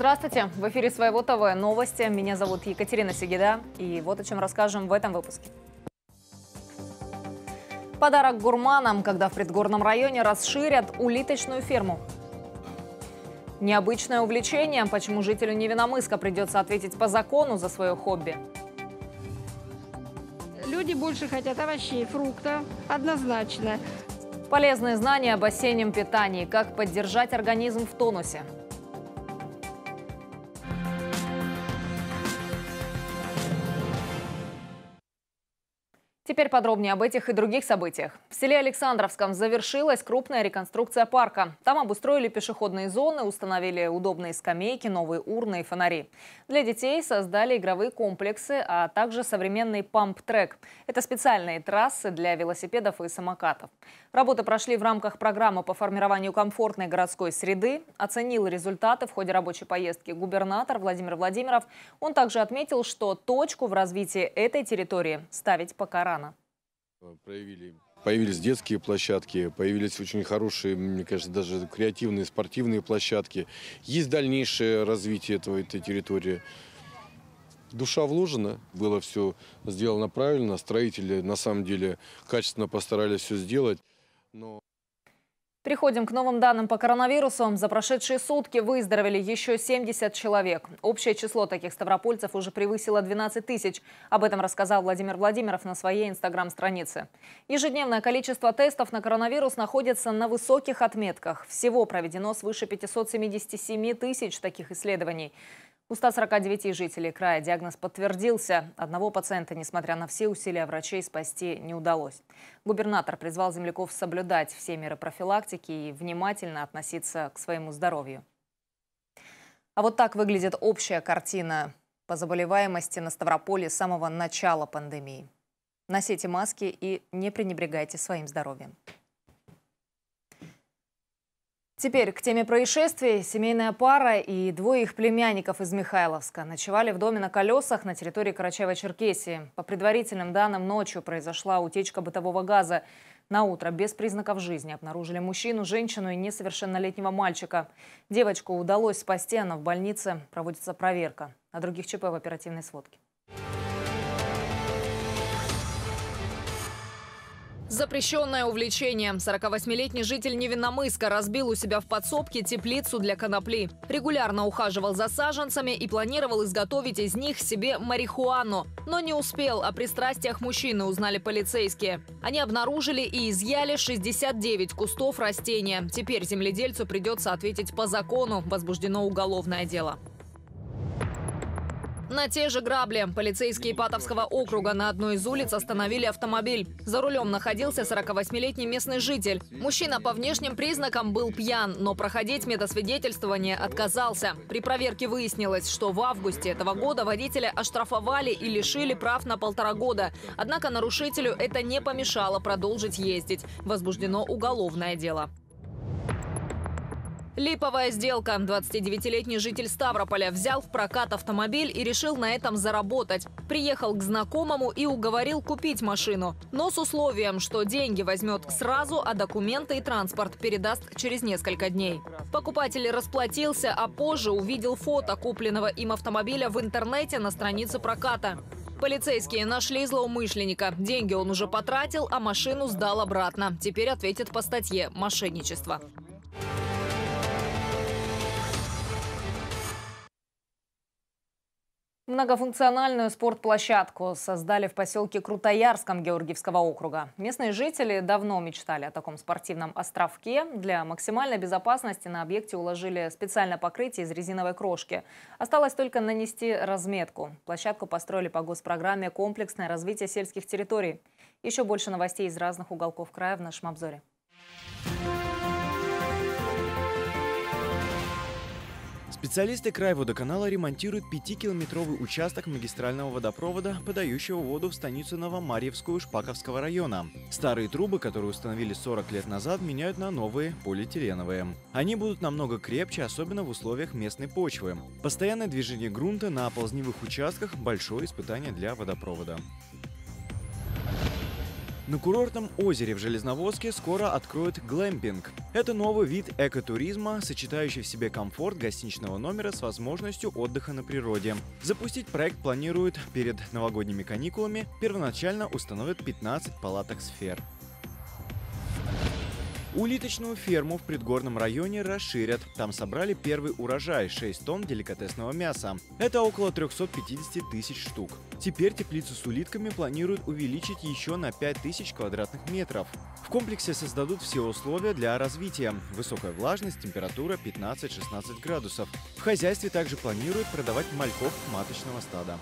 Здравствуйте! В эфире «Своего ТВ» новости. Меня зовут Екатерина Сигида. И вот о чем расскажем в этом выпуске. Подарок гурманам, когда в предгорном районе расширят улиточную ферму. Необычное увлечение, почему жителю Невиномыска придется ответить по закону за свое хобби. Люди больше хотят овощей, фруктов, однозначно. Полезные знания об осеннем питании, как поддержать организм в тонусе. Теперь подробнее об этих и других событиях. В селе Александровском завершилась крупная реконструкция парка. Там обустроили пешеходные зоны, установили удобные скамейки, новые урны и фонари. Для детей создали игровые комплексы, а также современный памп-трек. Это специальные трассы для велосипедов и самокатов. Работы прошли в рамках программы по формированию комфортной городской среды. Оценил результаты в ходе рабочей поездки губернатор Владимир Владимиров. Он также отметил, что точку в развитии этой территории ставить пока рано. Проявили Появились детские площадки, появились очень хорошие, мне кажется, даже креативные спортивные площадки. Есть дальнейшее развитие этого, этой территории. Душа вложена, было все сделано правильно, строители на самом деле качественно постарались все сделать. Но... Переходим к новым данным по коронавирусу. За прошедшие сутки выздоровели еще 70 человек. Общее число таких ставропольцев уже превысило 12 тысяч. Об этом рассказал Владимир Владимиров на своей инстаграм-странице. Ежедневное количество тестов на коронавирус находится на высоких отметках. Всего проведено свыше 577 тысяч таких исследований. У 149 жителей края диагноз подтвердился. Одного пациента, несмотря на все усилия врачей, спасти не удалось. Губернатор призвал земляков соблюдать все меры профилактики и внимательно относиться к своему здоровью. А вот так выглядит общая картина по заболеваемости на Ставрополе с самого начала пандемии. Носите маски и не пренебрегайте своим здоровьем. Теперь к теме происшествий. Семейная пара и двое их племянников из Михайловска ночевали в доме на колесах на территории Карачаева-Черкесии. По предварительным данным, ночью произошла утечка бытового газа. На утро без признаков жизни обнаружили мужчину, женщину и несовершеннолетнего мальчика. Девочку удалось спасти, она в больнице. Проводится проверка. О других ЧП в оперативной сводке. Запрещенное увлечение. 48-летний житель Невинномыска разбил у себя в подсобке теплицу для конопли. Регулярно ухаживал за саженцами и планировал изготовить из них себе марихуану. Но не успел. О пристрастиях мужчины узнали полицейские. Они обнаружили и изъяли 69 кустов растения. Теперь земледельцу придется ответить по закону. Возбуждено уголовное дело. На те же грабли полицейские Патовского округа на одной из улиц остановили автомобиль. За рулем находился 48-летний местный житель. Мужчина по внешним признакам был пьян, но проходить медосвидетельствование отказался. При проверке выяснилось, что в августе этого года водителя оштрафовали и лишили прав на полтора года. Однако нарушителю это не помешало продолжить ездить. Возбуждено уголовное дело. Липовая сделка. 29-летний житель Ставрополя взял в прокат автомобиль и решил на этом заработать. Приехал к знакомому и уговорил купить машину. Но с условием, что деньги возьмет сразу, а документы и транспорт передаст через несколько дней. Покупатель расплатился, а позже увидел фото купленного им автомобиля в интернете на странице проката. Полицейские нашли злоумышленника. Деньги он уже потратил, а машину сдал обратно. Теперь ответит по статье «Мошенничество». Многофункциональную спортплощадку создали в поселке Крутоярском Георгиевского округа. Местные жители давно мечтали о таком спортивном островке. Для максимальной безопасности на объекте уложили специальное покрытие из резиновой крошки. Осталось только нанести разметку. Площадку построили по госпрограмме «Комплексное развитие сельских территорий». Еще больше новостей из разных уголков края в нашем обзоре. Специалисты крайводоканала ремонтируют 5-километровый участок магистрального водопровода, подающего воду в станицу Новомарьевскую Шпаковского района. Старые трубы, которые установили 40 лет назад, меняют на новые полиэтиленовые. Они будут намного крепче, особенно в условиях местной почвы. Постоянное движение грунта на оползневых участках – большое испытание для водопровода. На курортном озере в Железноводске скоро откроют глэмпинг. Это новый вид экотуризма, сочетающий в себе комфорт гостиничного номера с возможностью отдыха на природе. Запустить проект планируют перед новогодними каникулами. Первоначально установят 15 палаток сфер. Улиточную ферму в предгорном районе расширят. Там собрали первый урожай – 6 тонн деликатесного мяса. Это около 350 тысяч штук. Теперь теплицу с улитками планируют увеличить еще на 5000 квадратных метров. В комплексе создадут все условия для развития. Высокая влажность, температура 15-16 градусов. В хозяйстве также планируют продавать мальков маточного стада.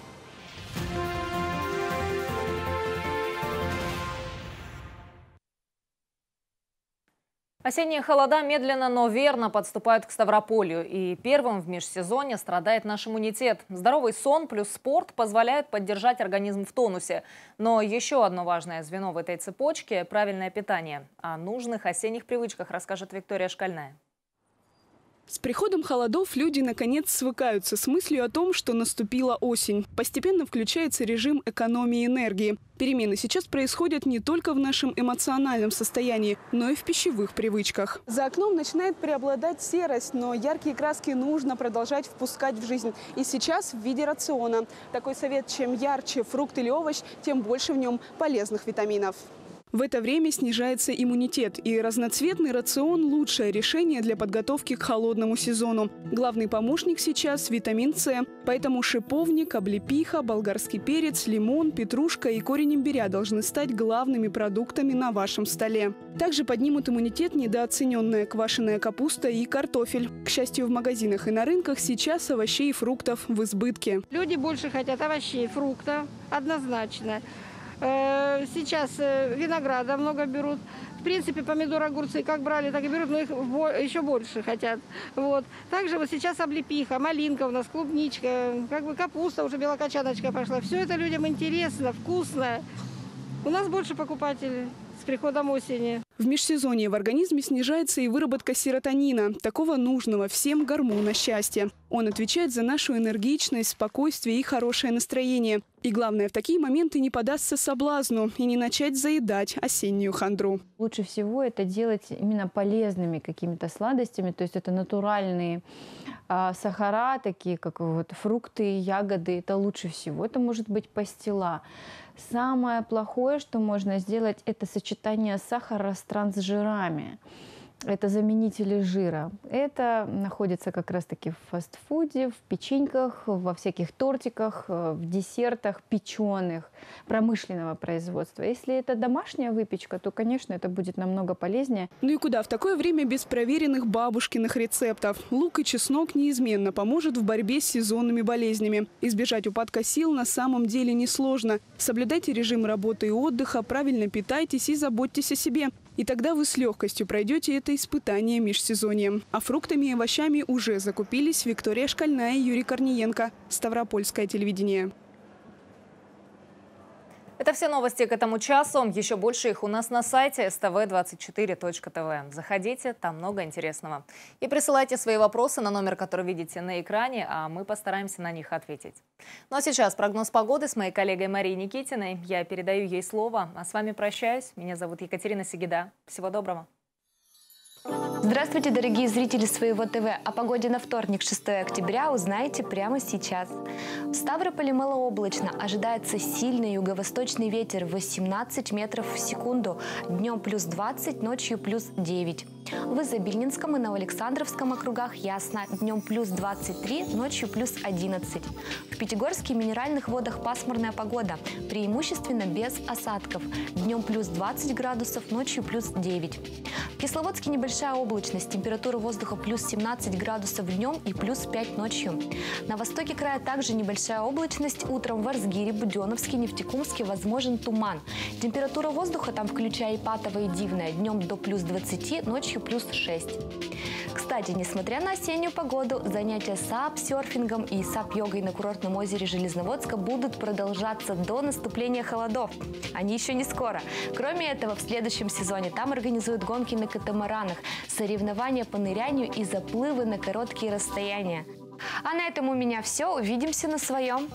Осенние холода медленно, но верно подступают к Ставрополю. И первым в межсезонье страдает наш иммунитет. Здоровый сон плюс спорт позволяют поддержать организм в тонусе. Но еще одно важное звено в этой цепочке – правильное питание. О нужных осенних привычках расскажет Виктория Шкальная. С приходом холодов люди наконец свыкаются с мыслью о том, что наступила осень. Постепенно включается режим экономии энергии. Перемены сейчас происходят не только в нашем эмоциональном состоянии, но и в пищевых привычках. За окном начинает преобладать серость, но яркие краски нужно продолжать впускать в жизнь. И сейчас в виде рациона. Такой совет, чем ярче фрукт или овощ, тем больше в нем полезных витаминов. В это время снижается иммунитет, и разноцветный рацион – лучшее решение для подготовки к холодному сезону. Главный помощник сейчас – витамин С. Поэтому шиповник, облепиха, болгарский перец, лимон, петрушка и корень имбиря должны стать главными продуктами на вашем столе. Также поднимут иммунитет недооцененная квашеная капуста и картофель. К счастью, в магазинах и на рынках сейчас овощей и фруктов в избытке. Люди больше хотят овощей, фруктов, однозначно. Э, сейчас э, винограда много берут. В принципе, помидоры, огурцы как брали, так и берут, но их еще больше хотят. Вот. Также вот сейчас облепиха, малинка у нас, клубничка, как бы капуста, уже белокочаночка пошла. Все это людям интересно, вкусно. У нас больше покупателей с приходом осени. В межсезонье в организме снижается и выработка серотонина, такого нужного всем гормона счастья. Он отвечает за нашу энергичность, спокойствие и хорошее настроение. И главное, в такие моменты не подастся соблазну и не начать заедать осеннюю хандру. Лучше всего это делать именно полезными какими-то сладостями, то есть это натуральные а, сахара, такие как вот фрукты, ягоды, это лучше всего. Это может быть пастила. Самое плохое, что можно сделать, это сочетание сахара с трансжирами это заменители жира. Это находится как раз-таки в фастфуде, в печеньках, во всяких тортиках, э, в десертах печеных промышленного производства. Если это домашняя выпечка, то, конечно, это будет намного полезнее. Ну и куда в такое время без проверенных бабушкиных рецептов? Лук и чеснок неизменно поможет в борьбе с сезонными болезнями. Избежать упадка сил на самом деле несложно. Соблюдайте режим работы и отдыха, правильно питайтесь и заботьтесь о себе. И тогда вы с легкостью пройдете это испытание межсезоньем. А фруктами и овощами уже закупились Виктория Шкальная и Юрий Корниенко. Ставропольское телевидение. Это все новости к этому часу. Еще больше их у нас на сайте stv24.tv. Заходите, там много интересного. И присылайте свои вопросы на номер, который видите на экране, а мы постараемся на них ответить. Ну а сейчас прогноз погоды с моей коллегой Марией Никитиной. Я передаю ей слово, а с вами прощаюсь. Меня зовут Екатерина Сигида. Всего доброго. Здравствуйте, дорогие зрители своего ТВ. О погоде на вторник, 6 октября, узнаете прямо сейчас. В Ставрополе малооблачно. Ожидается сильный юго-восточный ветер 18 метров в секунду. Днем плюс 20, ночью плюс 9. В Изобильнинском и Новоалександровском округах ясно. Днем плюс 23, ночью плюс 11. В Пятигорске и минеральных водах пасмурная погода. Преимущественно без осадков. Днем плюс 20 градусов, ночью плюс 9. В Кисловодске небольшая облачность. Температура воздуха плюс 17 градусов днем и плюс 5 ночью. На востоке края также небольшая облачность. Утром в Арзгире, Буденовске, Нефтекумске возможен туман. Температура воздуха там, включая и патовая, и дивная. Днем до плюс 20, ночью ночью плюс 6. Кстати, несмотря на осеннюю погоду, занятия сап-серфингом и сап-йогой на курортном озере Железноводска будут продолжаться до наступления холодов. Они еще не скоро. Кроме этого, в следующем сезоне там организуют гонки на катамаранах, соревнования по нырянию и заплывы на короткие расстояния. А на этом у меня все. Увидимся на своем.